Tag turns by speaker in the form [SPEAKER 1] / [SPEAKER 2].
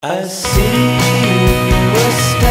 [SPEAKER 1] I see you.